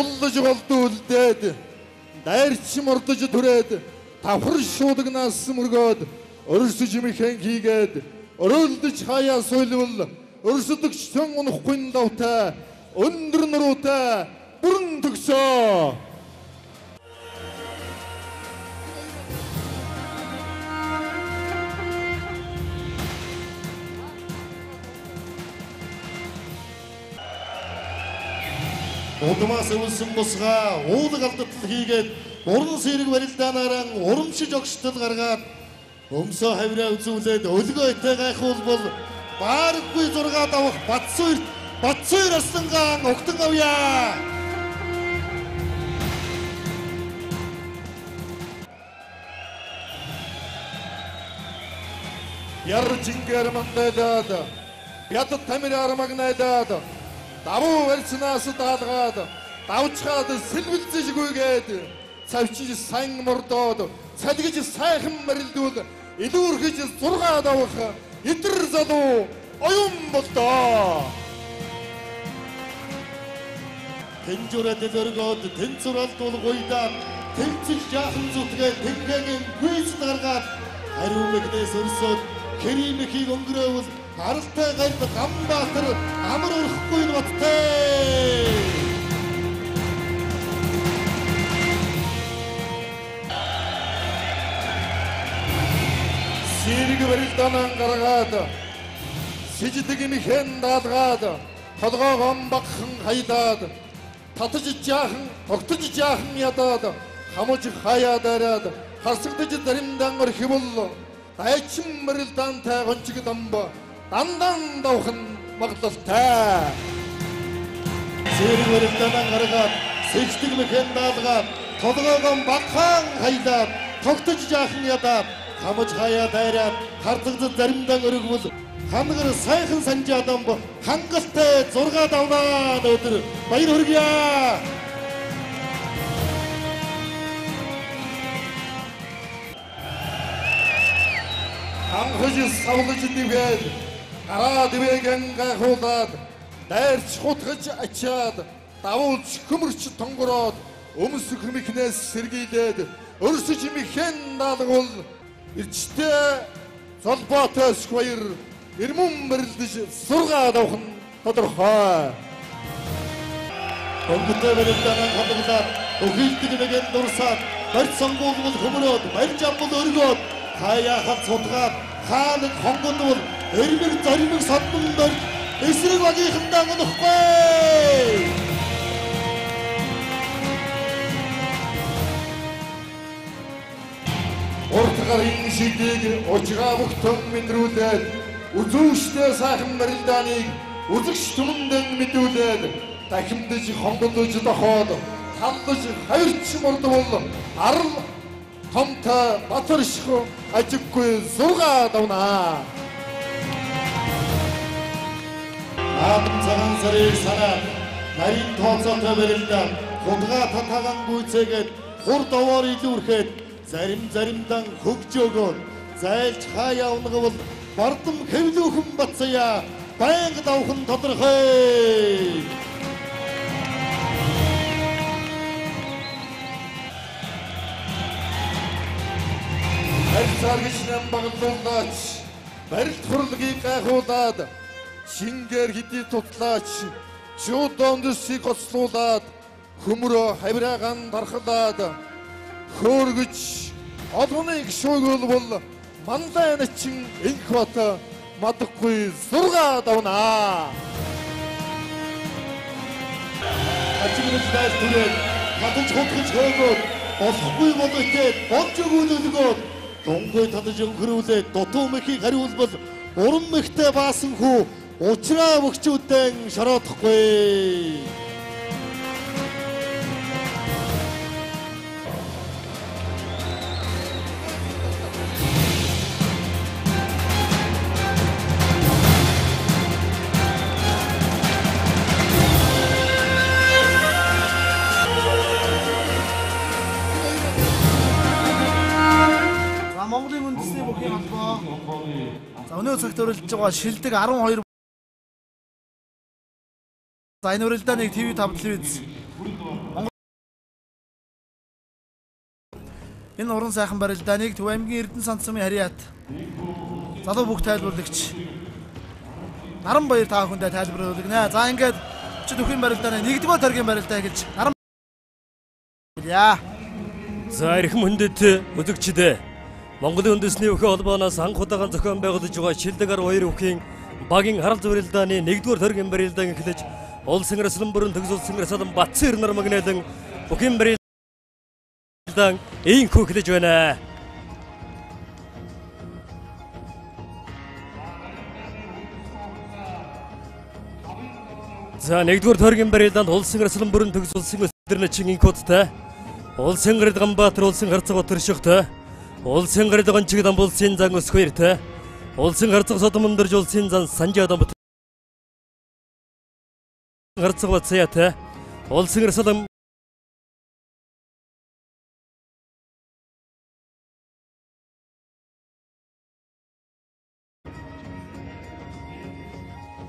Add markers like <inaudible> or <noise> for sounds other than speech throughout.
Даалгаж голдуулдээд дайрч мордож түрээд. Давхар шуудагнаас мөргөөд. Өрсөж михэн хийгээд. Өрөөлдөж хаяа сойлвол өрсөдөгчсөн унахгүй давтай өндөр нуруутай бүрэн төгсөө Удмаас өвлсөн бусгаа уулаг алдтал хийгээд уран сэрэг барилдаанаараа урамшиж огштол гаргаад өмсөө хавраа үзүүлээд өлгөө итэ гайхуул бол бааргүй 6 давах Батсуурт Батсуур арслангаан огтон авъя. Яр жингэр мандайдаад бят тамираар магнайдаад давуу барьцнаас даалгаад давчгаад сэлбэлцэжгүйгээд цавчиж сан мордоод цалгиж сайхан марилдүүл илүүрхэж зургаа давах эдэр залуу оюун болдоо. Тэнжүрэ дэлгөргөөд тэнцүрэлд бол гуйдаад тэнцэж яахан зүтгээ тэггэгийн гүйс гаргаад хариу мэгнээс өрсөд Керимхийг өнгөрөөвөл гаралтай ганд Ганбаатар амар өрөхгүй нь баттай. Сэрэг барилдаанаа гаргаад сэждэг имхэн даалгаад толгоо гомбахан хайдаад татаж жаахан тогтож жаахан ядаад хамж хаяа дараад харсагдж заримдан орхивол дайчин барилдаантай гончиг домбо дандан давхан маглалтай Зэрэг барилдаанаа гаргаад сэждэг мхэн даалгаад толгоогоо багхан хайдаад тогтож жаахан ядаад хамж хаяа дайраад хардагдад заримдаа өргөвөл хангар сайхан санжаа домб хангалттай 6 давнаа өдөр баяр хүргье. анхаж савлаж дивээд гараа дивэгэн гахуулаад дайрч хутгаж ачаад давуулж хөмөрч тонгороод өмсөх михнээс сэргийлээд өрсөж михэн даалгавал ирчтэй золбоотой сквайр ирмүн мэрэлдэж сургаа давх нь тодорхой. Өнгөтэй барилдаанаа хадгалаад өхөлдөг нэгэн дурсаад барь сонгуулгал хөмрөөд барь жамбал өргөөд хаяа хат сутгаад хааныг хонгодвол эрмэр зоримог содмон дор эсрэг багийнхандаа гонхгүй. урт гарын шидийг ужгаа бүхтэн мэдрүүлээд үзүүштэй сайхан барилдааныг үзэгч түмэндэн мэдүүлээд дахимдж хонгодож дохоод талдж хавирч мордвол арал томтой батарших ажиггүй зурга давнаа Аадам цагаан сарыг санаад нарийн тооцоотой барилдаа худгаа татагаан гүйцээгээд хур довоор илүүрхэд зарим заримдан хөгж өгөөд зайлж хаяа унгавал бардам хэвлүүхэн бацая байнга давхан тодорхой. харьцаар гэж нам баглуулаач барилт хурлыг гайхуулаад шингээр хэдий тутлаач чууд ондсыг гоцлуулаад хөмрөө хавираагаан дархлаад хөөргөж олоныг шуугуулбал мандаа начин энх бат мадахгүй зурга давнаа Ачигрч дайс түрээд хатаж хутгаж хөөгөөд болохгүй болойтэй болж өгүүлэлгөөд дунгой татаж өнгөрүүлээд дутуу мэхийг хариулбал уран мэхтэй баасан хүү уучраа өгчүүдэн шороодохгүй. За Монголын үндэсний бүхий холбоо. За өнөө цагт өрөлдөж байгаа шилдэг 12 За энэ үрэлдээ нэг TV 5 телевиз. Энэ уран сайхан барилдааныг Төв аймгийн Эрдэнэ санд сумын харьяат залуу бүх тайлбарлагч Наран баяр та бүхэндээ тайлбар өгнө. За ингээд чи төхөний барилдааны нэгдүгээр таргийн барилдаа эхэлж Наран Яа. За эрхэм хүндэт үзэгчдээ. Монголын үндэсний өхөө холбооноос анх удаан зохион байгуулж байгаа Шилдэг 12 үхийн багийн харал зүйрлдааны 1-р төргийн барилдааг эхлэж улсын эрлэн бүрэн төгсөлсөн эрлэн Батцэр нар магнэдэн бүхэн барилдаан ийн хөглөж байна. За 1-р төргийн барилдаанд улсын эрлэн бүрэн төгсөлсөн өсдөрнөчин ин кодтай улсын гэрд Ганбаатар улсын харцаг өтөршөгтэй улсын гэрд гончиг дамбулсын зан өсгөөртэй улсын харцаг содомондорж улсын зан санжаадан бут харцаг бацаяатай улсын эрлэн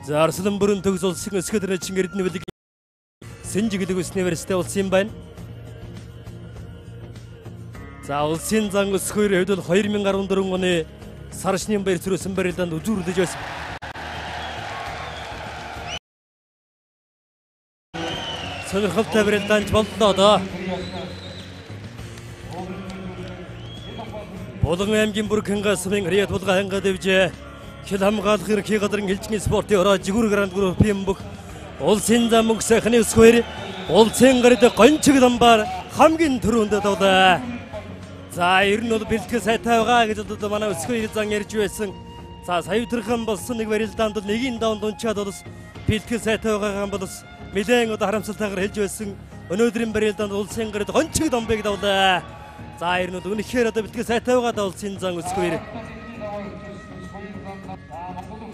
За Арслан бүрэн төгс улсын өсгөдрийн чин эрдэнэ бүлэг Сэнжи гэдэг университет улсын байна. За улсын зан өсгөр хэвдэл 2014 оны сар шнийн баяр төрөсөн барилдаанд үзүүрлэж байсан. Сонирхолтой барилдаанд боллоо доо. Булган аймгийн бүрхэн гасмын хрият булга ханга дэвжээ. Хил хамгаалах ерхий гадрын хилжгийн спортын ороо жигүр гранд группийн бүх улсын зам мөнгө сайхны өсгөр улсын гарид гончиг ламбар хамгийн түрүүнд дуулаа. За ер нь бол бэлтгэл сайтай байгаа гэж одоо манай өсгөр зан ярьж байсан. За сая өдрхөн болсон нэг барилдаанд бол нэгийн давн дунчаад бол бэлтгэл сайтай байгаа юм бол нэлээд одоо харамсалтайгаар хэлж байсан. Өнөөдрийн барилдаанд улсын гарид гончиг домбыг давлаа. За ер нь бол үнэхээр одоо бэлтгэл сайтай байгаа да улсын зан өсгөр.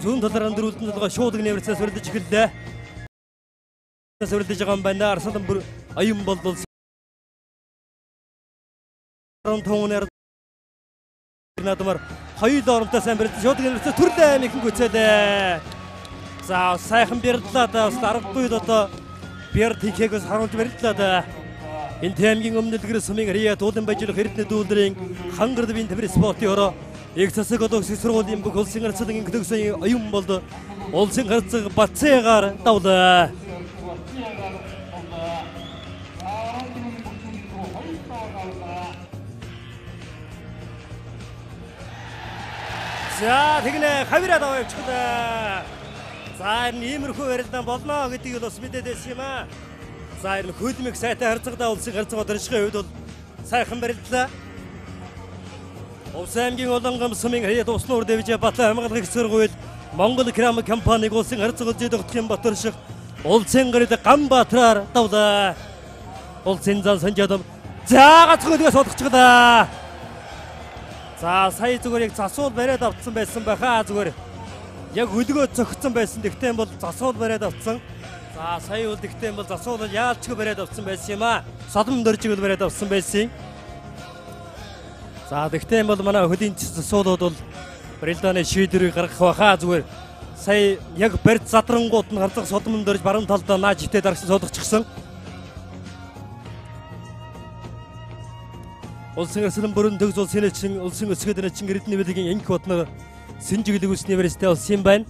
Зүүн талаар дөрүүлдэн толгой шууд нэмэрсээ сөрөлдөж эхэллээ. Сөрөлдөж байгаа юм байна. Арслан бүр аюун болдол тоноор надмар хоёул оромтой сайн барилдан шууд нэмэрсээ төрлөө аймгийн гүцээлээ. За сайхан да бас 10 дуйд одоо бэр тихэгээс харуулж да. Энэ таймгийн өмнө дэлгэр сумын рия дуулан баяжлах эрдэнэ дүүлрийн хангар дэвийн тэмэр спортын ороо их засаг одоо их сургуулийн бүх улсын харцлагын төгсөн оюун болд улсын харцаг Батцээгаар давлаа. За тэгнэ камера даваа явчихлаа. За энэ иймэрхүү барилдаан болно гэдгийг бас мэдээд байсан юм аа. За энэ хөлмиг сайтай харцагдаа улсын харцаг одоршихын хувьд бол сайхан барилдлаа. Увс аймгийн Улангам сумын хаяад уснуур дэвжээ Батлан хамгаалах их сургууль Монгол керамик компаниг улсын үзээд өгдөхийн Батөрших улсын гэрэл Ганбаатараар давлаа. Улсын зан санжаадам заагац хөлгөөс удахчихлаа. За сая зүгээр яг засуул бариад авцсан байсан байхаа зүгээр яг хөлгөө зөгцсөн байсан. Тэгтээ бол засуул бариад авцсан. За сая бол тэгтээ бол засуул яалчгүй бариад авцсан байсан юм аа. Содом дөржиг бариад авцсан байсан. За тэгтээ бол манай хөлийн засуулууд бол барилдааны шийдвэрийг гаргах байхаа зүгээр сая яг барьц задрангууд нь гардаг содом дөрж баруун талдаа нааж итээ дарагсан суудагчсан. Улсын эслэн бүрэн төгс улсын элчин улсын өсгөөдрийн чин эрдэнэ билгийн энх бодноор Синжиглэг үсний университет улсын байна.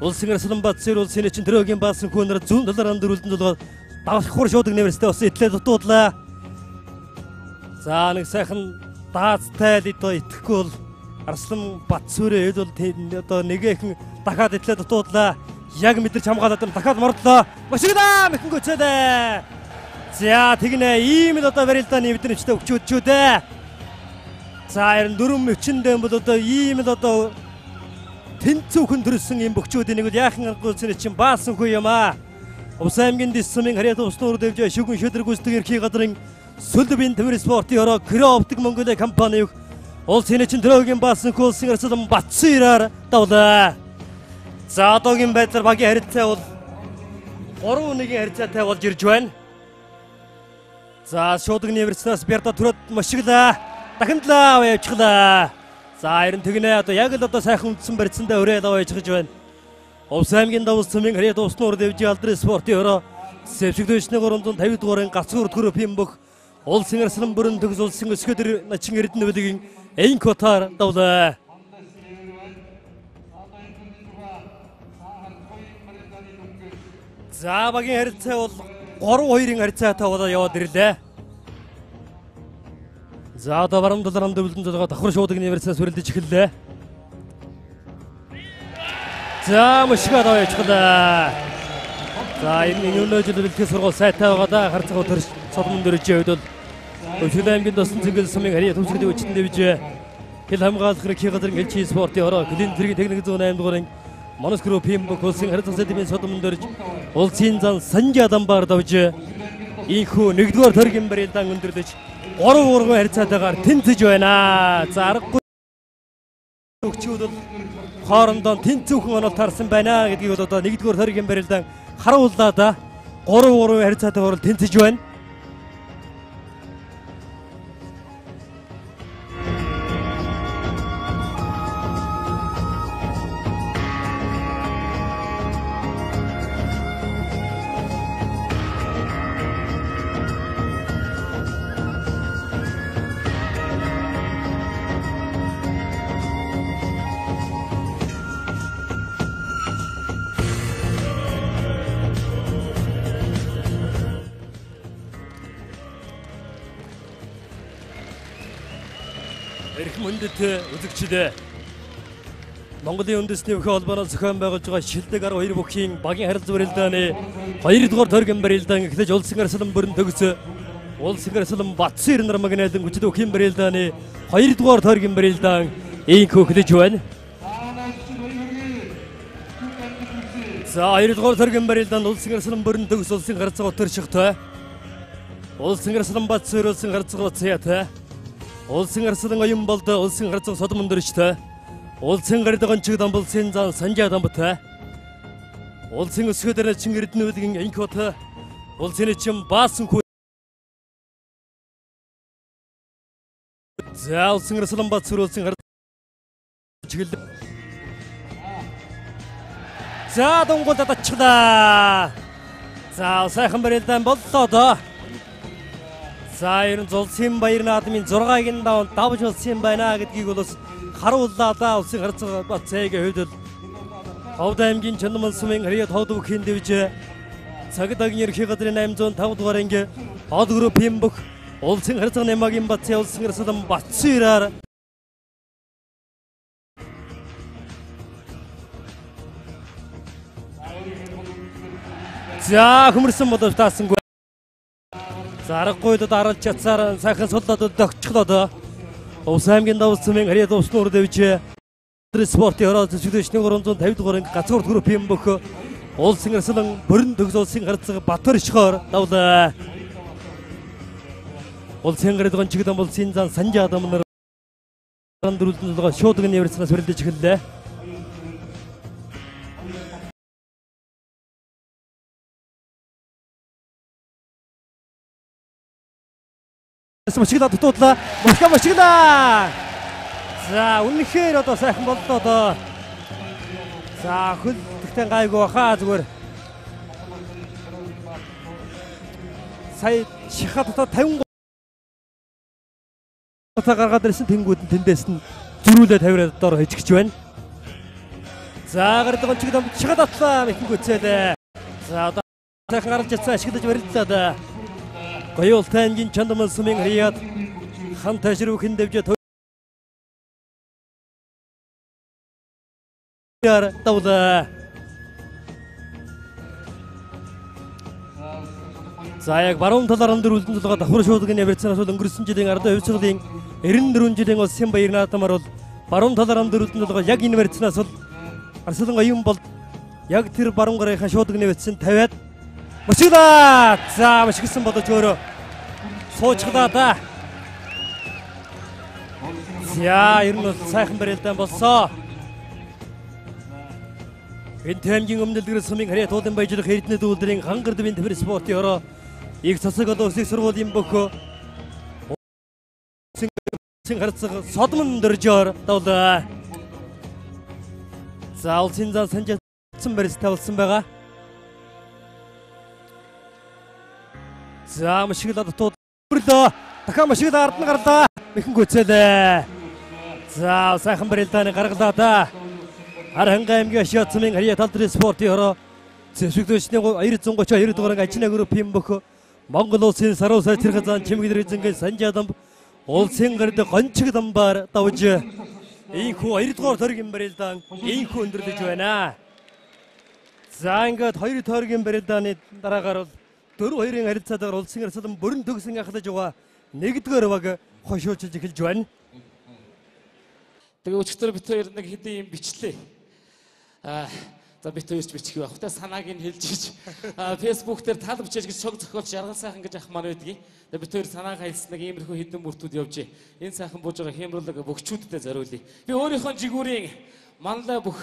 Улсын эслэн Батцэр улсын элчин төрөөгийн баасан хүнээр зүүн талаар дөрвөлдөн толгой давхар шуудаг университет улсын этлээ дутуудлаа. За нэг сайхан даацтай л одоо итгэхгүй бол Арслан Батцүрээ хэд бол одоо нэгэхэн дахиад этлээ дутуудлаа. Яг мэдэрч хамгаалаад дахиад мордлоо. Машигдаа мэхэн гүцээлээ. За тэгнэ ийм л одоо барилдааны эвдэрчтэй өгчүүд чүү дээ. За харин дөрөв мөчөндөө бол одоо ийм л одоо тэнцүүхэн төрсөн юм бөхчүүдийн нэг л яахан аргуулсан чинь баасан хүү юм аа. Увс аймгийн дэс сумын харьяат уснуур дэвж шүгэн шөдөр гүйцэтгэх эрхий газрын Сүлбийн төмөр спортын ороо Кро оптик Монголиа компани улс хинэчин төрөөгийн баасан хөлсөн арслан Батсан ираар давлаа. За одоогийн байдлаар багийн харилцаа бол 3-1-ийн харилцаатай болж ирж байна. За шуудаг университетаас Бердо төрөд машиглаа. Дахиндлаа явчихлаа. За харин тэгнэ одоо яг л одоо сайхан үндсэн барьцсандаа өрөө аваа яж байна. Увс аймгийн давс цэмийн харьяат уснуур дэвжи алдрын спортын өрөө Сэвшиг дэвшний 350 дугаарыг гацгуур төрөв юм бөх Улсын арслан бүрэн төгс улсын өсгөдөр начин эрдэнэ бүлгийн Энкотар давлаа. За багийн харилцаа бол 3-2-ын харилцаатай болоод яваад ирлээ. За одоо баруун талаар дөрвөлдөн толгой давхар шуудаг нэмэрсээс сүрэлдэж эхэллээ. За мөшгөө дооёчглаа. За энэ өнөө жил бэлтгэл сургууль сайтай байгаа да харцаг өтөрч соломон дөрөжийн хувьд бол Өчигдөр аймгийн тосон цэнгэл сумын харьяа төвчрөд өчтөнд дэвж хэл хамгаалах хэрэг газрын элчи спортын ороо клин зэрэг техник 108 дугаарыг Манус группийн боксинг харилцаа сэдвийн содомон дөрж улсын зан санжи адамбаар давж ийхүү нэгдүгээр төргийн барилдаан өндөрлөж 3 3 харьцаатайгаар тэнцэж байна. За аргагүй өгчүүд бол хоорондоо тэнцүүхэн онол тарсан байна гэдгийг бол одоо нэгдүгээр төргийн барилдаан харууллаа да. 3 3 харьцаатайгаар тэнцэж байна. Үзэгчд Монголын үндэсний өхөө холбооноос зохион байгуулж байгаа шилдэг 12 бүхийн багийн харилцаа барилдааны 2 дугаар төргийн барилдаан эхлэж улсын арслан бүрэн төгс улсын арслан Батсын нар магнайлан хүчит өхийн барилдааны 2 дугаар төргийн барилдаан ийхүү эхлэж байна. За 2 дугаар төргийн барилдаанд улсын арслан бүрэн төгс улсын харилцаа утаршигтай. Улсын арслан Батсын улсын харилцаа цаяатай. Улсын арслан оюун болд улсын харцаг содмон дөрчтэй. Улсын гардаг чиг дамбулсын зан санжаа дамбтай. Улсын өсгөдөр чин эрдэнэ үлгин энкот. Улсын чин баасан хүү. За улсын арслан бат сүр улсын гардаг чиглэл. За дунгууд татчихлаа. За сайхан барилдаан боллоо доо. За ер нь зулсын баяр наадмын 6-гийн даван давж болсон байна гэдгийг бол харууллаа. Улсын харцаг бат цайгийн хувьд бол Ховд аймгийн Чандмал сумын харьяа тоод бүхийн дэвж цагдагийн ерхий газрын 805 дугаар анги од группийн бүх улсын харцаг нэмагийн бат цай улсын харцаг батсан ираар За хөмөрсөн боловч таасангүй За аргагүйд даралж чадсаар сайхан суллаад догчглоо. Увс аймгийн давс цэмэн харьяа дуснуур дэвж спортын ороо зөвшөөрчний 350 дугаар анги гацуур группийн бүх улсын арслан бүрэн төгс улсын харцаг Батөр шихоор давлаа. Улсын гардаг чигдэн бол Синзан Санжи адам нар дөрүлдэн толгой шуудаг нэврснээс бэлдэж эхэллээ. Мочглаа дутуудлаа. Мочга мочглаа. За үнэхээр одоо сайхан боллоо одоо. За хөл тэгтэн гайгүй баха зүгээр. Сая шиха дотоо 50 та гаргаад ирсэн тэнгууд нь тэндээс нь зөрүүлээ тавираад доор хижигч байна. За гардаг чиг дам чига татлаа ихэнх үцээлээ. За одоо сайхан гарч ирсэн ашиглаж барилдлаа Гоёл тайнгийн чандамал сумын хаяад хан ташруухэн дэвж яар давлаа. За яг баруун талаар өндөр үлдэн толгой давхар шуудгийн явцнаас бол өнгөрсөн жилийн ардаа хувьцаглалын 94 жилийн улсын баяр наадмаар бол баруун талаар өндөр үлдэн толгой яг энэ явцнаас бол Арслан оюун бол яг тэр баруун гарынхаа шуудгийн явцсан тавиад мөчглаа. За мөчгсөн бодож өөрөө суучглаа да. За ер нь бол сайхан барилдаан болсоо. Энэ таймгийн өмнөлгөр сумын харьяа туулын баяжлах эрдэнэ дүүлдрийн хангар дэвийн тэмэр спортын ороо их цасаг одоо өсөг сургуулийн бөхөө син харцаг содмон дөржоор давлаа. За улсын зан санжаасан барьс тавилсан байгаа. За мшигл одоо Бүрлөө. Дахин машиг ард нь гарлаа. Мэхэн гүцэлээ. За сайхан барилдааны гаргалаа да. Аранга аймгийн Шоцмын харьяа талдрын спортын хороо зэвсэгдөөсний 232 дугаар ажны группийн бөх Монгол улсын саруу сар цэрэг зан чимэгдэр эзэнгийн санжаадам улсын гард гончиг дамбаар давж ийхүү 2 дугаар төргийн барилдаан ийхүү өндөрлөж байна. За ингээд 2 тойргийн барилдааны дараагаар бол 4-2-ын харилцаатаар улсын арслан бүрэн төгсөн ахлаж байгаа нэгдүгээр баг хошуучилж эхэлж байна. Тэгээ өчтөр бит хоёр нэг хэдийн юм бичлээ. Аа за бит хоёрч бичих байх. Тэ санааг нь хэлж. Аа фэйсбүүк дээр тал бичээж гэж шог зохиолч жаргал сайхан гэж ах маань байдгийг. Тэгээ бит хоёр санаа хайлсан нэг иймэрхүү хэдэн бүртүүд явж. Энэ сайхан бууж байгаа хямруулаг бөхчүүдэд зориулъя. Би өөрийнхөө жигүүрийн манлай бүх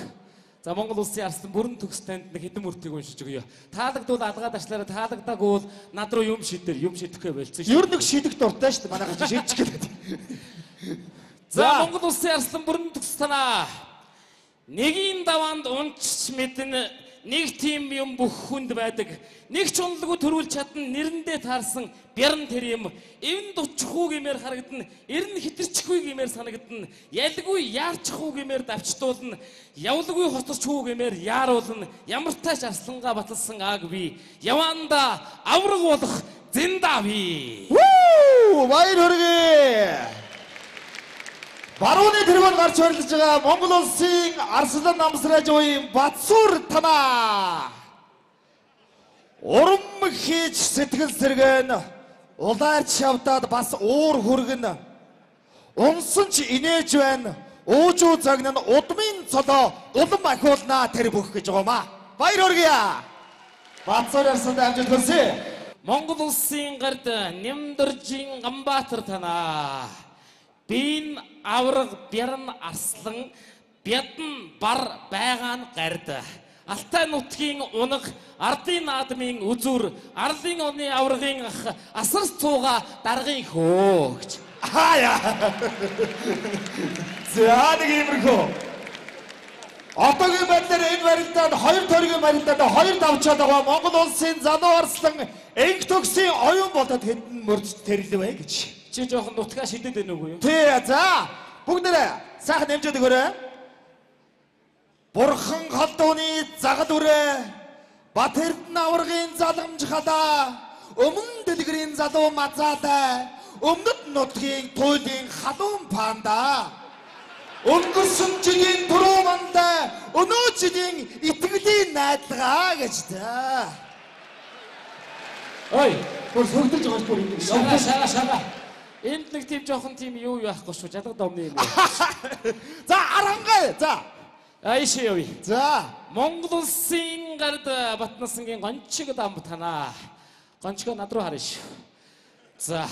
За Монгол улсын арслан бүрэн төгстэнд нэг хэдэн мөртгийг уншиж өгье. Таалагдвал алгаад ачлаараа таалагдаагүй бол над руу юм шийдээр юм шийдэхгүй байлцсан шүү. Ер нь шийдэх дуртай шүү дээ. Манайхан чи шийдчих гээд. За Монгол улсын арслан бүрэн төгс танаа. Нэгийн даваанд унчч мэднэ нэг тийм юм бүх хүнд байдаг. Нэг ч унлгүй төрүүлж чадна нэрэндээ таарсан бяран тэр юм. Эвн дутчихгүй гэмээр харагдана. Эрн хитэрчихгүй гэмээр санагдана. Ялгүй яарчихгүй гэмээр давчдуулна. Явлагүй хоцорчихгүй гэмээр яаруулна. Ямар тааш арслангаа баталсан ааг би. Яванда авраг болох зинда би. Баяр хүргэе. Барууны тэргүүнд гарч орилж байгаа Монгол улсын Арслан намсраж буй Батсуур танаа. Урам хийж сэтгэл сэргэн улаарч явдаад бас уур хүргэн. Унсан ч инээж байна. Уужуу загнан удмын цолоо улам ахиулнаа тэр бүх гэж байгаамаа. Баяр хүргье. Батсуур Арсланд амжилт хүсье. Монгол улсын гард Нямдэржин Ганбаатар танаа. Бин авраг бяран арслан бядан бар байгаа нь гард. Алтай нутгийн унаг ардын наадмын үзүр арлын оны аврагын ах асар цууга даргын хөөгч. Хаяа. За нэг иймэрхүү. Одоогийн байдлаар энэ барилдаанд хоёр төргийн барилдаанд хоёр давчаад байгаа Монгол улсын залуу арслан энх төгсийн оюун болоод хэдэн мөрж тэрлэвэ гэж. Чи жоохон нутгаа шидэд байна уу юу? Тий, за бүгдээрээ сайхан нэмжээд өгөөрэй. Бурхан халдууны загал үрээ Бат эрдэнэ аваргын заламж халаа өмнө дэлгэрийн залуу мазаатай өмнөд нутгийн туйлын халуун панда өнгөрсөн жилийн дөрөв мандаа өнөө жилийн итгэлийн найдлагаа гэж та. Ой, Бүр сөгдөлж байгаа бүр ингэ. шага шага шага. Энд нэг тийм жоохон тийм юу яахгүй шүү. Жалга домны юм. <laughs> За арангай. За. Айш явъя. За. Монгол улсын гард Батнасангийн гончиг дам танаа. Гончгоо над руу харна шүү. За.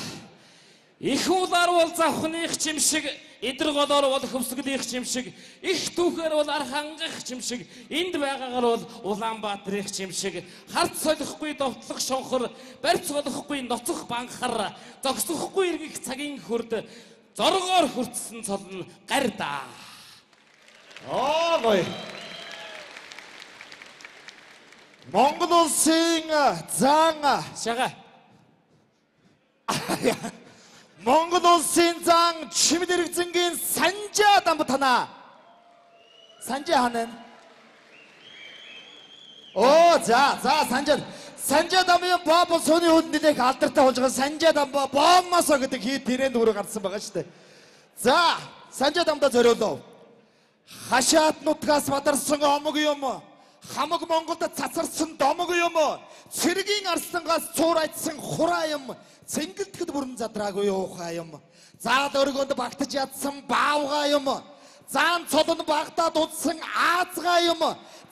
Их улаар бол завхных чимшиг, эдэр голоор бол хөвсгөлийнх чимшиг, их түүхээр бол архангах чимшиг, энд байгаагаар бол Улаанбаатарын чимшиг, харт солихгүй довтлох шонхор, барьц болохгүй ноцох банхар, зогсохгүй эргэх цагийн хурд, зоргоор хүртсэн цол нь гарда. Оо гоё. Монгол улсын зан Шага. <laughs> Монгол улсын зан чимд иргэцэнгийн санжаа дамб танаа. Санжаа ханаа. Оо за за санжаа санжаа дамын боб сууны хүнд нэлээх алдартай болж байгаа санжаа дам боммосо гэдэг хий тэрэнд өрөө гарсан байгаа шүү дээ. За санжаа дамдаа зориулав. Хашаат нутгаас бадарсан омог юм. Хамаг Монголд цацарсан домог юм. Цэргийн арслангаас цуурайдсан хураа юм. Цэнгэлдэхэд бүрэн задраагүй уухай юм. Заал өргөнд багтаж ядсан баавгаа юм. Заан цолон багтаад удсан аазгаа юм.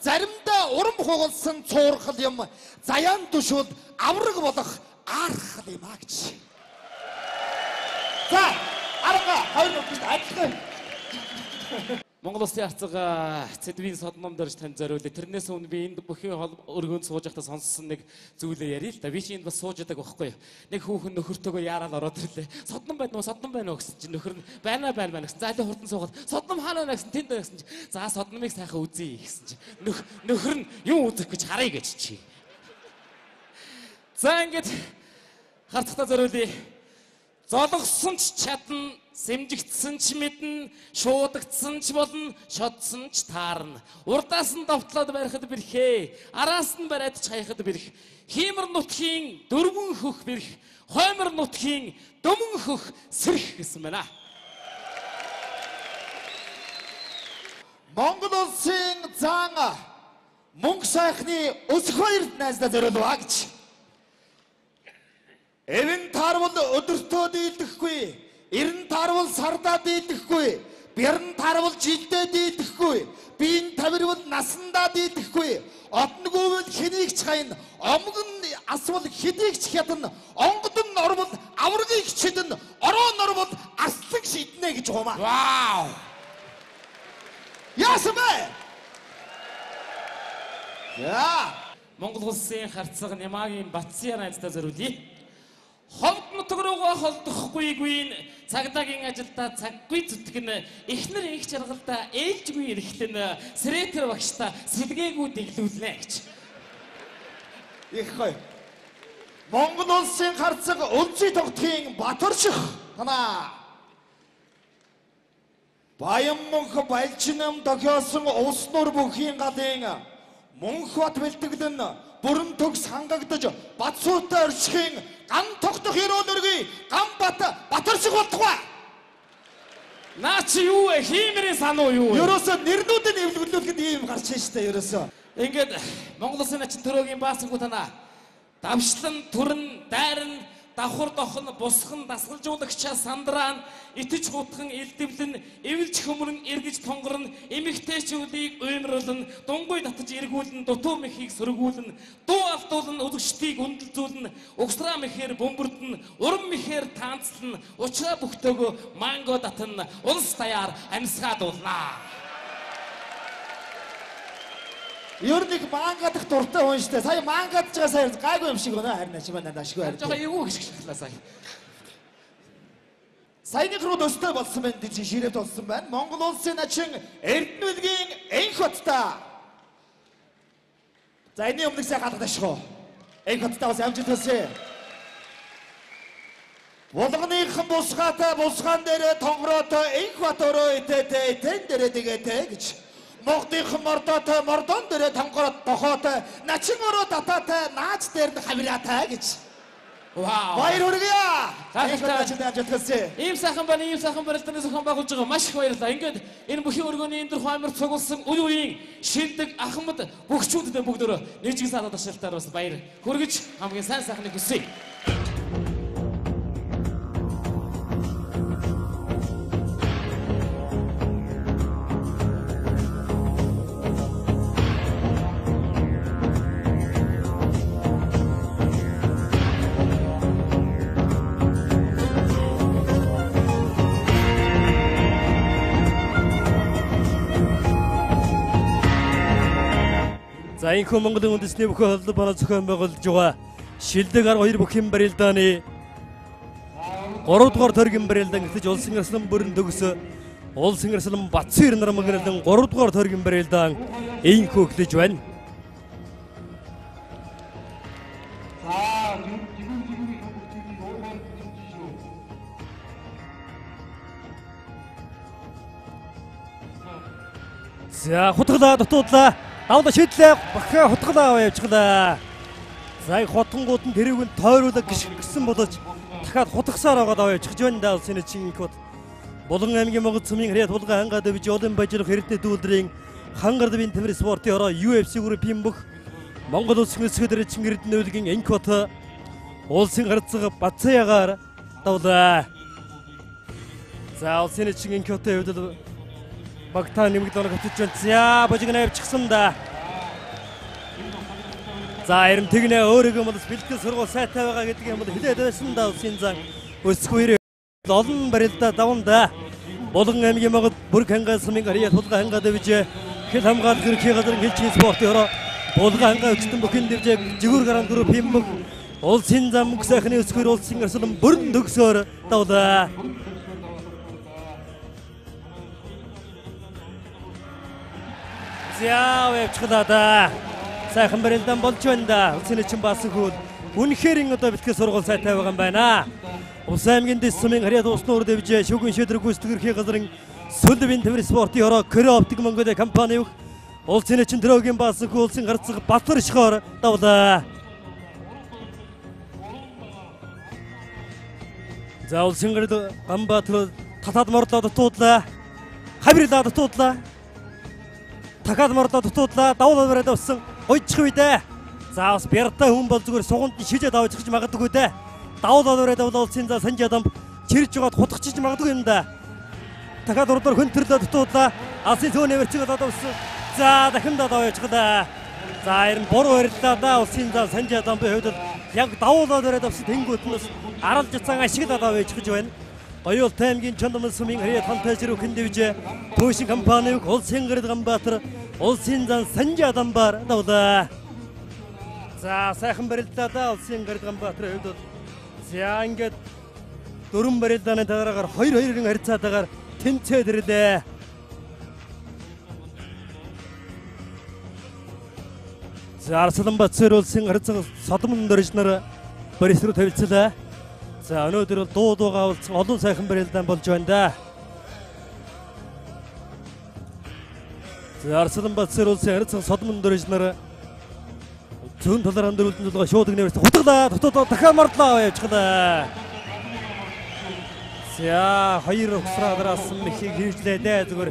Заримдаа урам хугалсан цуурхал юм. Заяан төшөөд авраг болох архал юм а гэж. За, арга хоёр нутагт ажиллах. Монгол Улсын арцаг цэдвийн содном дөрж танд зориулъя. Тэрнээс өмнө би энд бүхэн өргөнд сууж байхдаа сонссон нэг зүйлээ ярил л да. Би чи энд бас сууж байдаг байхгүй юу? Нэг хүүхэн нөхөртөөгөө яарал ороод ирлээ. Содном байна уу? Содном байна уу гэсэн чинь нөхөр нь байна байна байна гэсэн. За аль хурдан суугаад содном хаана байна гэсэн тэнд байна гэсэн чинь за содномыг сайхан үзье гэсэн чинь нөх нөхөр нь юу үзэх гэж харъя гэж чи. За ингээд харцагтаа зориулъя. Зологсон ч чадна, сэмжигдсэн ч мэднэ, шуудагдсан ч болно, шодсон ч таарна. Урдаас нь довтлоод барихад бэрхээ, араас нь бариад ч хаяхад бэрх. Хиймэр нутгийн дөрвөн хөх бэрх, хоймор нутгийн дөмөн хөх сэрх гэсэн байна. Монгол улсын зан мөнгө сайхны өсөх хоёрт найздаа зориулва гэж. Эвэн тарвал өдөртөө дийлдэхгүй, эрен тарвал сардаа дийлдэхгүй, бэрн тарвал жилдээ дийлдэхгүй, биеийн тавирвал насандаа дийлдэхгүй, однгүйвэл хэнийг ч хайн, омг нь асвал хэдийг ч хятан, онгод нь орвол аврагыг чидэн, ороо норвол арслан шиднэ гэж гомаа. Вау! Яасан бэ? За, Монгол улсын харцаг Нямагийн Батсын найздаа зориулъя. Ховд нутг руугаа холдохгүйгүй цагдаагийн ажилдаа цаггүй зүтгэн эхнэр их жаргалдаа ээлжгүй эрэхтэн сретер багшта сэлгээгүй дэглүүлнэ гэж. их гоё. Монгол улсын харцаг өнцөй тогтхийн Батөрших танаа. Баян мөнх балчинам дохиосон ус нур бүхийн галын мөнх бат бэлтгэлэн бүрэн төгс хангагдаж бат суутай оршихын ган тогтох хэрүү нөргий ган бат Батөрших болтугай. Наа чи юу вэ? Хиймэрийн сан уу юу вэ? Ерөөсө нэрнүүдийн эвлүүлэхэд ийм гарч ийн штэ ерөөсө. Ингээд Монгол улсын ачин төрөөгийн баасангуу танаа давшлан төрн дайрн давхар дохон бусхан дасгалжуулагчаа сандрaan итэж гутхан элдэвлэн эвэлж хөмрөн эргэж тонгорн эмэгтэйчүүдийг уймруулн дунгуй татаж эргүүлэн дутуу мэхийг сөргүүлэн дуу автуулн өлгчдийг үндэлзүүлэн угсраа мэхээр бөмбөрдөн уран мэхээр таанцлан учраа бүхтөөгөө манго татан улс даяар амьсгаа дуулнаа Ер нь их мангадах дуртай хүн штэ. Сая мангадж байгаа сая гайгүй юм шиг байна харин чи байна ашгүй харин. жоохон эвгүй гიშг шахлаа сая Саяных руу өстэй болсон байна гэж ширээт болсон байна. Монгол улсын ачин Эрдэнэлгийн энх хоттой. За энэ өмнөх сайн галах ташгүй. Энх хоттой бас амжилт хүсье. Булганыхан бусгаатай бусгаан дээрээ тонгороотой энх бат өрөө итэтэй тэн дээрээ тэгээтэй гэж. Мохдынхан мордоотой мордон дээрээ тонгороод дохоотой начин өрөө татаатай наач дээр нь хавираатай гэж. вау Баяр хүргье. Хүсье. Ийм сайхан байна, ийм сайхан барилданы зохион байгуулж байгаа маш их баярлалаа. Ингээд энэ бүхий өргөний энэ дэр хоймор цугулсан үе үеийн шилдэг ахмад бүгчүүдэд бүгдөө нэгжиг санаад ашиглалтаар бас баяр хүргэж хамгийн сайн сайхныг хүсье. Энэхүү Монголын үндэсний бүхэн холбооны зохион байгуулж байгаа шилдэг арга хоёр бүхэн барилдааны 3 дугаар төргийн барилдаан гэхэж улсын арслан бүрэн төгс улсын арслан Батцэр нар магналан 3 дугаар төргийн барилдаан энэхүү эхлэж байна. За хутгалаа дутуудлаа. Давла шидлээ бахаа хутгалаа аваа явчихлаа. За их хотонгууд нь тэрийг нь тойруулаг гიშгсэн болож дахиад хутгасаар аваад аваа явчих жон даа улсын бод. Булан аймгийн Монгол цөмийн хряд хулгай хангаад биж олон бажирх хэрэтний дүүлдрийн хангардвийн тэмэр спортын ороо UFC группийн бүх Монгол улсын өсгөдөр Чингэрдэн өвлгийн Энкот улсын харцаг Бацаягаар давлаа. За улсын чинь Энкотын хувьд багтаа нэмэгдэл хотож байна. За божигнаа явчихсан да. За тэгнэ өөрийгөө бол бэлтгэл сургууль сайтай байгаа гэдэг юм бол хилээд байсан да улсын зан өсгөөр олон барилда давнда. Булган аймгийн Монгол бүрг хангаа сумын арья тулга хангаа дэвж хэл хамгаалалт гэрхийн газар хилчийн спортын ороо булган хангаа өчтөн бүхэн дэвж жигүүр групп юм бүх улсын зам сайхны өсгөр улсын арслан бүрэн төгсөөр давлаа. За явчихлаа да. Сайхан барилдаан болж байна да. Улсын чин баасан хөл үнэхээр одоо бэлтгэл сургууль сайтай байгаа юм байна. Улс аймгийн дэс сумын харьяа туснуур дэвж шүүгэн шийдвэр гүйцэтгэрхийн газрын Сүлбийн төмөр спортын хороо Корео оптик Монголиа компани үг улсын эчин дрөгийн баасан хуулсын гарцаг Батар шихоор давлаа. За улсын гэрд Ганбаатар татаад морлоо дутуудлаа. Хавирлаа дутуудлаа. Дахиад морлоо дутуудлаа. Давлаа бараад авсан. Ойчих үедээ. За бас бяртай хүн бол зүгээр суганд нь шижээд авч гэж магадгүй дээ. Давлаа бараад авлаа улсын за санжаа дам чирж жагаад хутгachиж магадгүй юм да. Дахиад урдаар хөнтөрлөө дутуудлаа. Алсын цөөнэ вэрчиг одоо авсан. За дахин дадаа явчихлаа. За ер нь буруу бариллаа да улсын за санжаа дам би хувьд яг давуулаад бараад авсан тэнгуут нь бас аралж цан ашиг дадаа байж гэж байна. Оюул таймгийн чондомын сумын харьяа фантазиро хиндэвж Пүүшин компани улсын гэрд Ганбаатар улсын зан санжаа дамбар давлаа. За сайхан барилдаа да улсын гэрд Ганбаатар хувьд бол за ингээд дөрвөн барилдааны дараагаар 2-2-ын харьцаатаагаар тэнцээд ирлээ. За Арсланбаатар улсын харьцаг содмон дөрж нар барис руу тавилцлаа. За өнөөдөр бол дуу дуугаа уулзсан олон сайхан барилдаан болж байна да. За Арсланбаатар улсын харьцаг содмон дөрж нар зүүн талаар хандруулсан зулгаа шууд нэрс хутглаа дотоод дахиад мордлоо явчихлаа. За хоёр ухсраа дараасан мэхийг хийжлээ дээ зүгээр.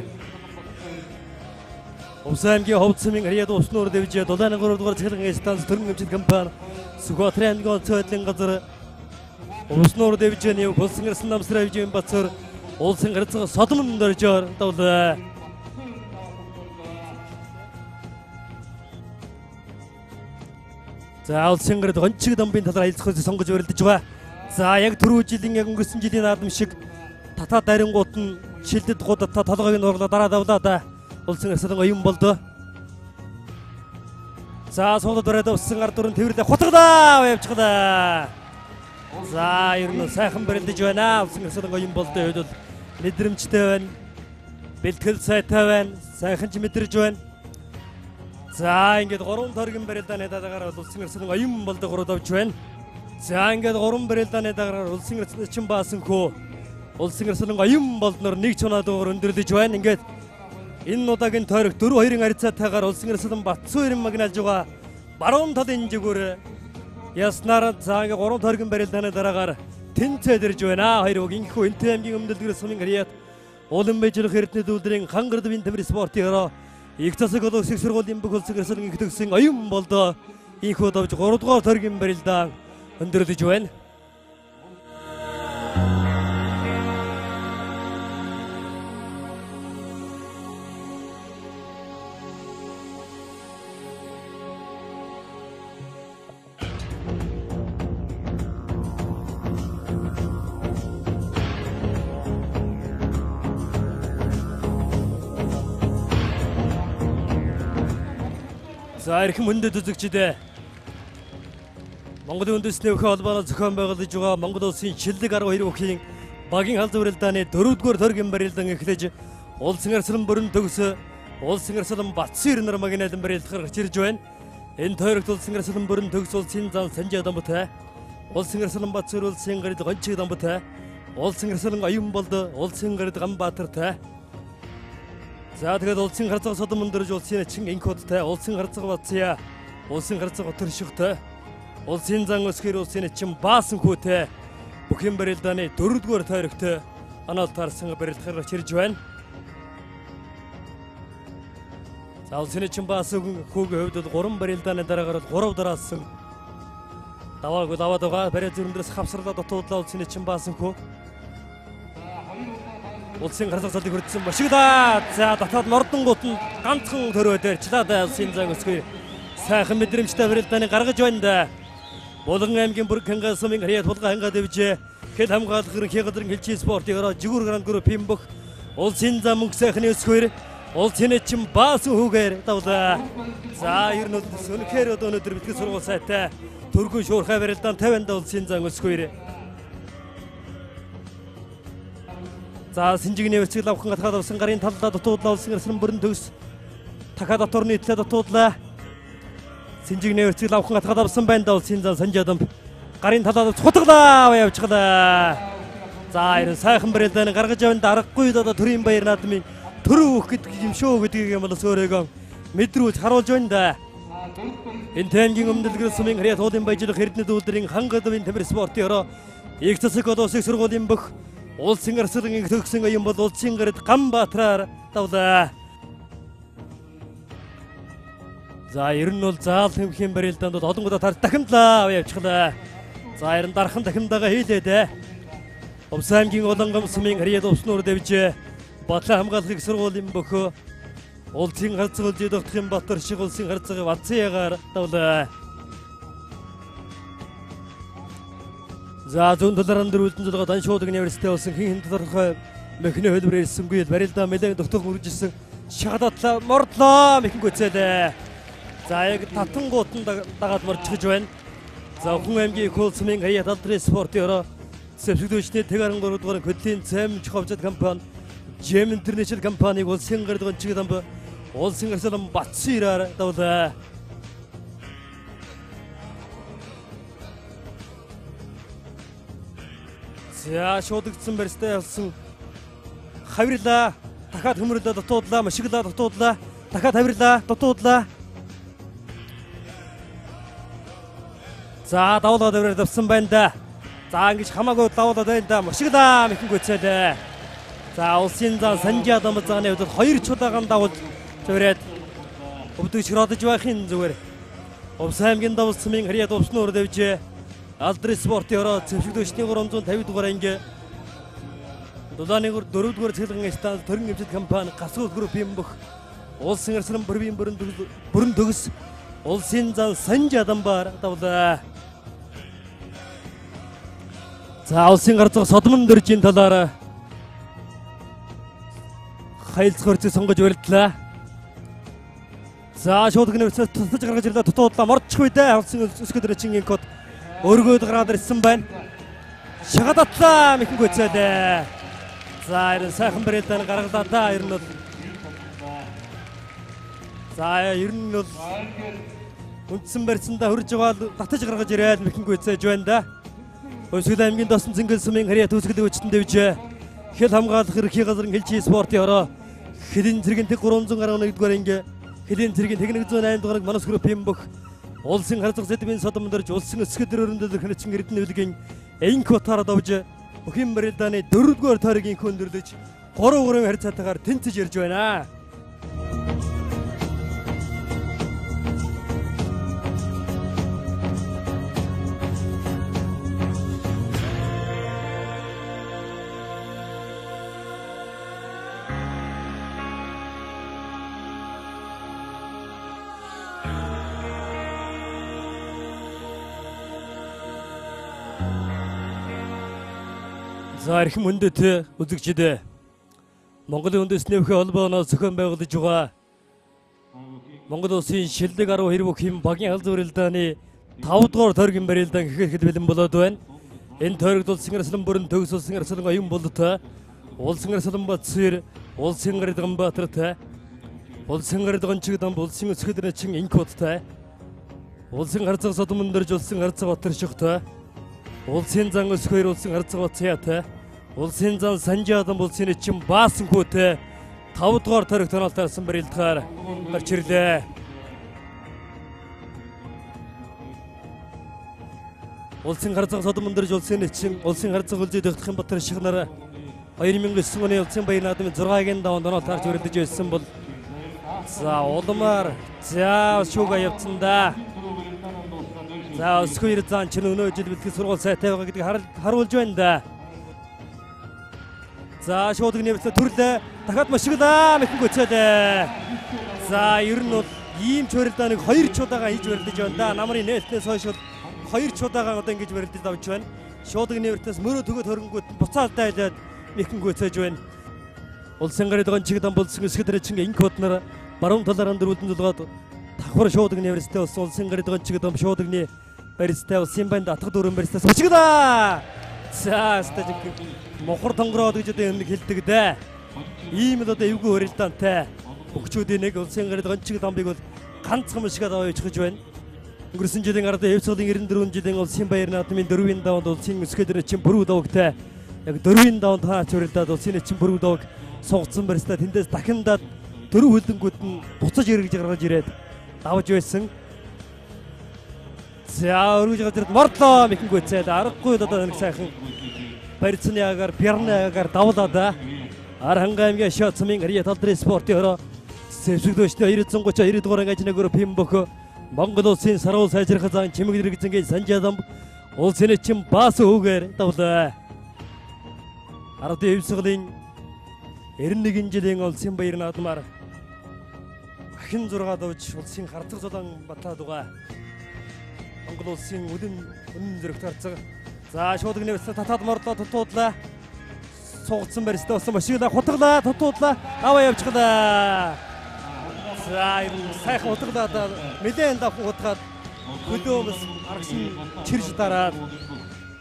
Увс аймгийн ховцмын харьяад уснуур дэвж дулааны 3 дугаар цэглэн станц төрөн хэмжээд компани Сүхбаатарын ангон цоодлын газар уснуур дэвж нэг улсын ирсэн намсраа хэмжээ бацар улсын гарцаг содмон дөржоор давлаа. За улсын гэрд гончиг дамбын талаар аялцахыг сонгож урилдаж байгаа. За яг түрүү жилийн яг өнгөрсөн жилийн наадам шиг татаа дарингууд нь шилдэд гудад та толгойг нь урлаа дараа давлаа да. Улсын арслан оюун болдоо. За суулд бараад усан ард дүрэн тэрлээ хутгадаа явчихлаа. За ер нь сайхан бэрэлдэж байна. Улсын арслан оюун болдоо хэд бол мэдрэмжтэй байна. Бэлтгэл сайтай байна. Сайхан ч мэдэрж байна. За ингээд гурван торгийн барилдааны дараагаар бол улсын арслан оюун болдоо гурав давж байна. За ингээд гурван барилдааны дараагаар улсын арслан баасан хөө улсын арслан оюун болдноор нэг чунаа дуугаар өндөрлөж байна. Ингээд энэ удаагийн тойрог 4-2-ын харьцаатайгаар улсын арслан Батцуурын магнаж байгаа баруун талын жигүүр яснаар ингээд гурван торгийн барилдааны дараагаар тэнцээд ирж байна. Хоёр уг инхүү Энтэй аймгийн өмнөдлгөр сумын харьяат Улан Бэжлэх эрдэнэ дүүлдрийн хангардвын төмөр спортын хороо их засаг олонх сургуулийн бүх улсын арслан ихтгсэн оюун болдоо инхүү давж 3 дугаар торгийн барилдаан өндөрлөж байна. За эрхэм хүндэт үзэгчдээ Монголын үндэсний өхөө холбооноос зохион байгуулж байгаа Монгол улсын шилдэг 12 өхийн багийн халдвар барилдааны 4-р торгийн барилдан эхлэж улсын арслан бүрэн төгс улсын арслан Батсэр нар магнайлан барилдахаар гарч ирж байна. Энэ тойрогт улсын арслан бүрэн төгс улсын зан Санжаа Дамбатай улсын арслан Батсэр улсын гарид Гончиг Дамбатай улсын арслан Аюун болд улсын гарид Ганбаатартай За тэгээд улсын харцаг содон мөндөж улсын чин инкодтай улсын харцаг бацъя. Улсын харцаг өтөршигтэй улсын зан өсгөр улсын чин баасан хүүтэй. Бүхэн барилдааны дөрөвдүгээр тойрогтой. Анаал тарсан барилдахаар чирж байна. За улсын чин баасан хүүгийн хувьд бол 3 барилдааны дараагаар 3 дараасан даваагүй даваад байгаа. Барил зүрмдээс хавсарлаа дутуудлаа улсын чин баасан хүү улсын гарцаг цалыг хүрдсэн бошигдаа. За дотоод мордонгууд нь ганцхан төрөө дээрчлаа да улсын зан өсгөө. Сайхан мэдрэмжтэй барилдааны гаргаж байна да. Булган аймгийн бүрэг хангаа сумын харьяат булган хангаа дэвжээ. Хэл хамгаалах ерөнхий газрын хэлчийн спортын ороо жигүүр гранд группийн бүх улсын зам мөнгө сайхны өсгөө. Улсын чин баас хүүгээр давлаа. За ер нь өнөхөр өнөөдөр бэлтгэл сургууль сайтай төргөн шуурхай барилдаан 50 да улсын зан өсгөө. За синжигний өцгөл авхан гатгаад авсан гарын талдаа дутуудлаа улсын арслан бүрэн төгс дахиад дотор нийтлээ дутуудлаа. Синжигний өрцгийг авхан атгаад авсан байна да улсын зан санжаадам гарын талаад цутглаа явчихлаа. За энэ сайхан бэрэлдэн гаргаж явна даргагүй одоо төрийн баяр наадмын төрөө өөх гэдэг юм шүү гэдгийг юм болос өөрөөгөө мэдрүүлж харуулж байна да. Энэ тэнгийн өмнөлгөр сумын харьяа туулын баяжлах хэрдний дүүлдрийн хангадвын тамир спортын ороо их засаг одоосыг сургуулийн бөх улсын арслан төгсөн юм бол улсын гард Ганбаатраар давлаа. За ер нь бол заал хэмхийн барилдаанд бол олон удаа тар дахимлаа явчихлаа. За ер нь дархан дахимдаага хийлээ дээ. Увс аймгийн Улангам сумын харьяа увснуур дэвж бодлоо хамгаалахыг сургуулийн бөхөө улсын харцаг үлдээд өгдөх юм Батар шиг улсын харцаг вацягаар давлаа. За зүүн талаараа дөрвөлдөн зулгаа дан шуудаг университет болсон хин хин тодорхой мехний хөлбөр ирсэнгүй барилдаа нэлээд дутгах үржилсэн шагадатлаа мордлоо мэхэн гүцээлээ. За яг татангуут нь дагаад морчихж байна. За Охин аймгийн Кул сумын хаяа талдрын спортын ороо тэг 13 дугаар хөдлийн цаймж ховжод компани Gem International компаниг улсын гардган чиг дамб улсын арслан батсан ирээр давлаа. За шуудагдсан барьстай болсон хавирлаа дахиад хөмөрлөө дутуудлаа машиглаа дутуудлаа дахиад хавирлаа дутуудлаа За давлгаа дэврээр давсан байна да. За ингэж хамаагүй давлаа байна да. Машиглаа мэхэн гүцээлээ. За улсын зан санжи адам зааны хувьд хоёр чудаагаан давж зөөрээд өвдөж хөрөдөж байхын зүгээр. Увс аймгийн давсмын харьяа увсны өр дэвж алдрын спортын ороо цэвшигдөөчний 350 дугаар анги Дулааны 4 дугаар цэглэн станц төрийн эмчит компани гасуул группийн бүх улсын арслан бүрийн бүрэн бүрэн төгс улсын зан санжи адамбаар давлаа. За улсын гарцаг содмон дөржийн талаар хайлт хөрцөг сонгож барилдлаа. За шууд гэнэ өсөж тусаж гаргаж ирлээ дутуудлаа мордчихгүй дээ. Улсын өсгөд рэчингийн код өргөөд гараад ирсэн байна. Шагадатлаа мэхэн гүцээлээ. За ер нь сайхан барилдааны гаргалаа да ер нь бол За ер нь бол үндсэн барьсандаа хурж байгаа татаж гаргаж ирээд мэхэн гүцээж байна да. Өсгөл аймгийн досон зингэл сумын харьяа төгсгөл өвчтөн дэвж хэл хамгаалах эрхийн газрын хэлчийн спортын ороо хэлийн 300 гаруй нэгдүгээр анги хэлийн цэргийн техник 108 дугаар манас группийн бүх улсын харцаг сэдвийн содомдорж улсын өсгөл өрөөндөл хэнэчин эрдэнэ үлгийн энкотаар давж Өхөн барилдааны 4-р тойргийн хөндөрлөж 3-3 харьцаатаагаар тэнцэж ирж байна. За эрхэм хүндэт үзэгчд Монголын үндэсний өхөө холбооноос зохион байгуулж байгаа Монгол улсын шилдэг 10 хэрэг хэм багийн халз барилдааны 5 дугаар тойргийн барилдаан гэхэд бэлэн болоод байна. Энэ тойрогт улсын арслан бүрэн төгс улсын арслан оюун болтой улсын арслан бацэр улсын гардган баатартай улсын гардган чигдам улсын өсгөдрөчин инкодтай улсын гарцаг содмон дөрж улсын гарцаг батар шигтэй Улсын зан өсгөр улсын харцаг бацяатай. Улсын зан санжаадан улсын чин баасан хүүтэй 5 дугаар тойрог тоноолтаарсан барилдгаар гарч ирлээ. Улсын харцаг содон өндөрж улсын чин улсын харцаг өгдөх юм батар шигнаар 2009 оны улсын баяр наадмын 6-гийн даван тоноолтаарч өрөлдөж байсан бол за улмаар за шүүгээ явцсан да. За өсгөр зан чинь өнөө жил бэлтгэл сургууль сайтай байгаа гэдгийг харуулж байна да. За шуудаг нэмэлт төрлөө дахиад машиглаа мэхэн гөцөлөө. За ер нь бол ийм чөрлөдөө нэг хоёр чудаага хийж барилдаж байна да. Намрын нээлтнээс хойш бол хоёр чудаага одоо ингэж барилдаж авч байна. Шуудаг нэмэлтээс мөрөө төгөөд хөрөнгөт буцаалдаа хэлээд мэхэн гөцөөж байна. Улсын гарын чиг дамбулсан өсгөдрөчин инк бодноор баруун талаар дөрвөлдөн зулгаад давхар университет болсон улсын гарын чиг дам шуудагны барьцтай улсын банд атгад өрөн барьцтай сучгда. За стажик мохор тонгороод гэж одоо юм хэлдэг дээ. Ийм л одоо эвгүй хөрөлдаантай. Бүгчүүдийн нэг улсын гарын чиг дамбыг бол ганцхан мишгээд аваа ичгэж байна. өнгөрсөн жилийн ард Эвцгийн 94 жилийн улсын баяр наадмын дөрвийн даванд улсын өсгөдөр чин бүрүү давагтай яг дөрвийн даванд хаач урилдаад улсын чин бүрүү даваг сугацсан барьснаа тэндээс дахиндаад дөрөв хөлөнгүүд нь буцаж эргэж гаргаж ирээд давж байсан. За өргөж гарч ирээд мордлоо мэхэнгүй цайл. Аргагүй л одоо нэг сайхан барьцны агаар бярны агаар давлаад Аранга аймгийн шатсмын Риа талдрын спортын хороо сэвсэгдөөчтэй 930 90 дугаар ангиж нэгөр пимбөх Монгол улсын саруу сайжрах зан чимэг дэрэгзэнгийн санжаадам улсын чин баас үгээр давлаа. Ард эвсгэлийн 91 жилийн улсын баяр наадмаар ахин 6 давж улсын харцаг золон батлаад байгаа. Монгол улсын үлэн үнэн зэрэгт харцаг. За шуудаг нэвсэн татаад мордлоо тутуудлаа. Сугацсан барьстай болсон машинаа хутглаа, тутуудлаа. Аваа явчихлаа. За сайхан хутглаад нэлээд давхан хутгаад хөлөөс аргасан чирж дараад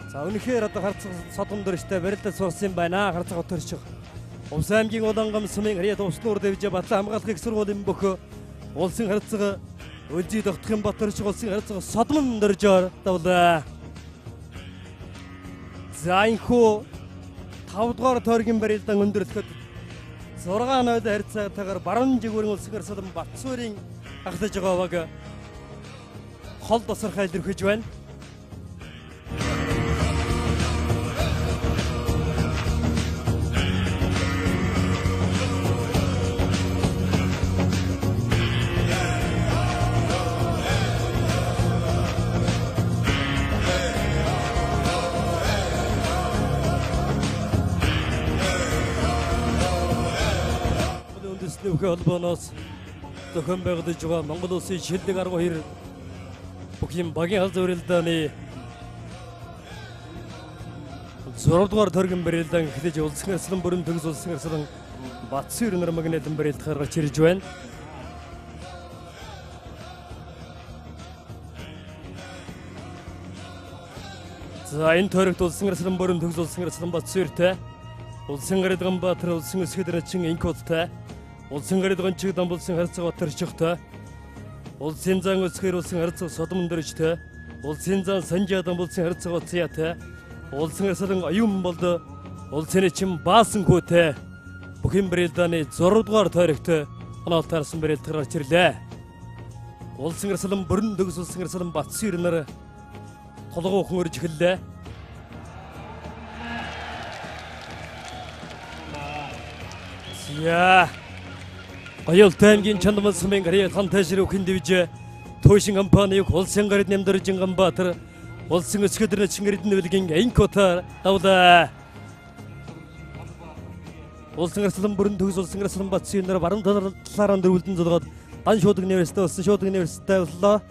За үнэхээр одоо харцаг содон дөрштэй барилдад сурсан байна. Харцаг хотөрч. Увс аймгийн Улангам сумын Ариад уснуур дэвжээ Батлан хамгаалах их сургуулийн бөх улсын харцаг Өлзий тогтхон Батөрч улсын харцаг содмон дөржөөр давлаа. За инхүү 5 дугаар тойргийн барилдаан өндөрлөхөд 6-0 харьцаатаагаар баруун жигүүрийн улсын харцаг Батсуурийн ахлаж байгаа баг хол тосорхой илэрхэж байна. Үндэсний бүхэн холбооноос зохион байгуулж байгаа Монгол улсын шилдэг 12 бүхий багийн хал зөврөлдөөний 6 дугаар төргөн барилдаан эхлэж улсын эслэн бүрэн төгс улсын эслэн Батсын ер нэрмэг нэлэн барилд гаргаж ирж байна. За энэ тойрогт улсын эслэн бүрэн төгс улсын эслэн Батсын ертэй улсын гаридган Баатар улсын эсгэдэрчин инкодтай улсын гаридган чиг дамбулсан харьцаг батарчхтай улсын зан өсгөр улсын харьцаг содомн дөржтэй улсын зан санжаа дамбулсан харьцаг батяатай улсын эслэн аюун болд. Улсын чин баасан хүүтэй бүхэн брэлданы 6 дугаар тойрогт. Оноолтаарсан бэрэлт гарч ирлээ улсын эслэн бүрэн төгс улсын эслэн батсын ирнэр толгоо хөнгөрж эхэллээ. Я. Оюул таймгийн чандмал сумын гарья ханташруу хиндивж Тойшин компани улсын гарид нэмдэрж Ганбаатар улсын өсгөдөр чингэрдэн нөлгийн Энкотар давлаа. Улсын арслан бүрэн төгс улсын арслан батсын нар баруун талаараа дөрвөлдөн зулгаад дан шуудаг университет болсон шуудаг университет боллоо.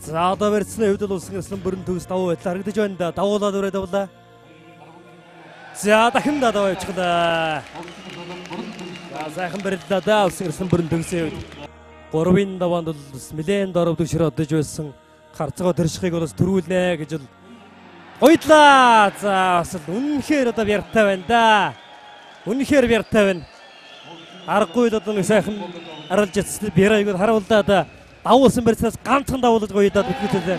За одоо барьцны хувьд бол улсын арслан бүрэн төгс давуу байдлаар харагдаж байна да. Давуулаад өрөө давлаа. За дахин да даваа явчихлаа. Сайхан барилдаа да улсын ирсэн бүрэн төгсөн үед 3-ын даваанд бол нэлээд доров төгшөр одож байсан харцгаа төршихыг бол төрүүлнэ гэж бол гойдлаа. За бас л үнэхээр одоо бяртай байна да. Үнэхээр бяртай байна. Аргагүй л одоо нэг сайхан аралж яцсан бярайг харуулдаа да. Давуулсан барьцаас ганцхан давуулж гоёдаад бүтгэлээ.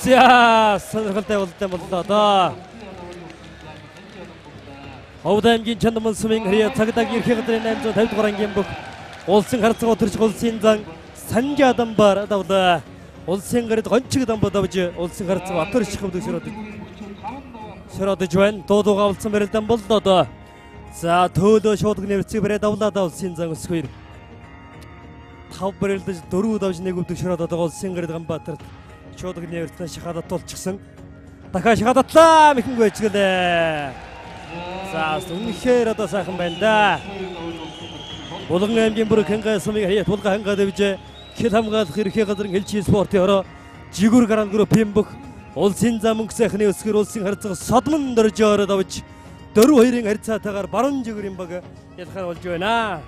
За сонирхолтой болтой боллоо да. Ховд аймгийн Чандман сумын хриа цагдааг ерхий газрын 850 дугаар ангийн бүх улсын харцаг өтөрч улсын зан санжаа дамбар давда улсын гарид гончиг дамбар давж улсын харцаг өтөрч хөвдөг шөрөд шөрөдөж байна. Дуудууга улсын барилдан боллоо за төөлөө шуудаг нэрцэг барай давлаа да улсын зан өсгөр тав барилдаж дөрөв давж нэг өвдөг шөрөд одоо улсын гарид Ганбаатарт шуудаг нэрцэн шахадат тулчихсан. Дахиад шахадатлаа мэхэнгүй ичгэлээ За үнэхээр одоо сайхан байна да. Булган аймгийн бүрэг хангай сумыг хаяа тулга хангаа дэвж хэл хамгаалах эрхээ газрын хэлчийн спортын хороо жигүр гаран группийн бүх улсын зам мөнгө сайхны өсгөр улсын харьцаг содмон дөржөөр давж дөрөв хоёрын харьцаатаагаар баруун жигүрийн баг ялхаар болж байна.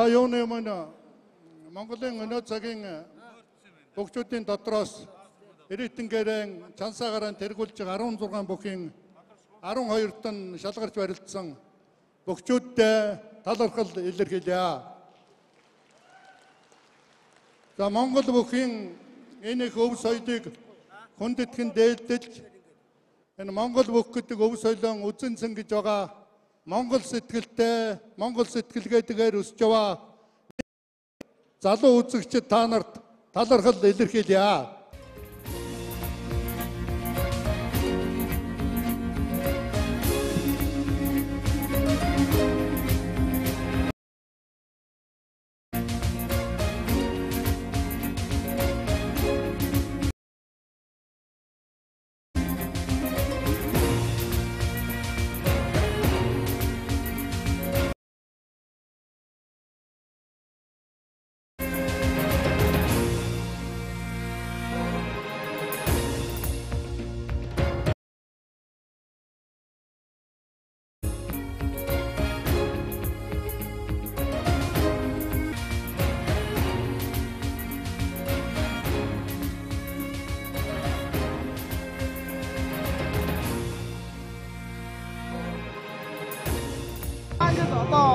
За юуны өмнө Монголын өнөө цагийн бүгчүүдийн дотроос Эритэнгэрэн Чансаагараа тэргүүлж байгаа 16 бүхийн 12 тонн шалгарч барилдсан бүгчүүдтэй талархал илэрхийлье. За Монгол бүхийн энэ их өв соёлыг хүндэтгэн дээлдэж энэ Монгол бүх гэдэг өв соёлон үзэнсэн гэж байгаа Монгол сэтгэлтэй, Монгол сэтгэлгээтэйгээр өсөж яваа залуу үзэгчид та нарт талархал илэрхийлье.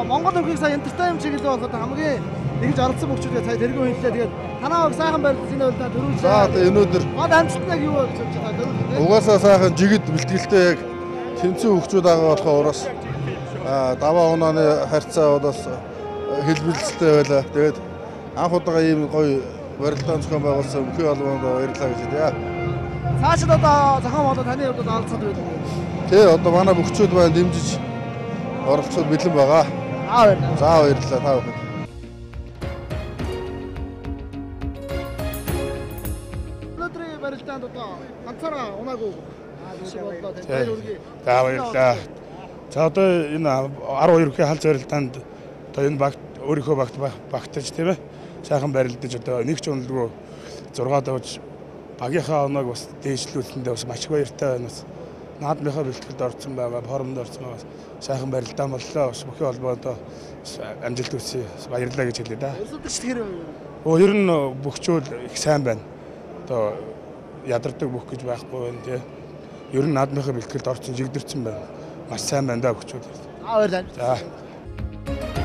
Монгол хөлгийг сая entertainment чиглэлээ болоод хамгийн нэгж оролцсон бүгчүүдээ сая тэргүй хэллээ. Тэгээд танаа сайхан барилдсан энэ үлдээ дөрвөлжээ. За одоо өнөөдөр Гол амжилт яг юу болж байгаа дөрвөл. угаасаа сайхан жигд бэлтгэлтэй яг тэнцэн хөгчүүд байгаа болохоор бас аа, даваа унааны харьцаа бол бас хэлбэлцэлтэй байлаа. Тэгээд анх удаага ийм гоё барилдаан зохион байгуулсан өвхий албанд баярлалаа гэж хэлье. Цаашид одоо зохион болоод таны хувьд оролцоод байдаг. Тэ одоо манай бүгчүүд байна дэмжиж оролцоод бэлэн байгаа. Аа байна. За баярлалаа та бүхэнд. Өнөөдрийн барилдаанд одоо ганцаараа унаагүй. За баярлалаа. За одоо энэ 12 өрхийн халз барилдаанд одоо энэ багт өөрийнхөө багт багтаж тийм ээ сайхан барилдаж одоо нэг ч уналгүй 6 давж багийнхаа оноог бас дээшлүүлэндээ бас маш их баяртай байна. Бас наадмынхаа бэлтгэлд орсон байгаа, форумд орсон байгаа. Сайхан барилдаан боллоо. Бас бүхэн холбоотой амжилт хүсье. Баярлалаа гэж хэлье да. Өрсөлдөгч тэр Өө ер нь бөхчүүл их сайн байна. Одоо ядардаг бүх гэж байхгүй байна тий. Ер нь наадмынхаа бэлтгэлд орсон жигдэрсэн байна. Маш сайн байна да бөхчүүл. аа баярлалаа. За.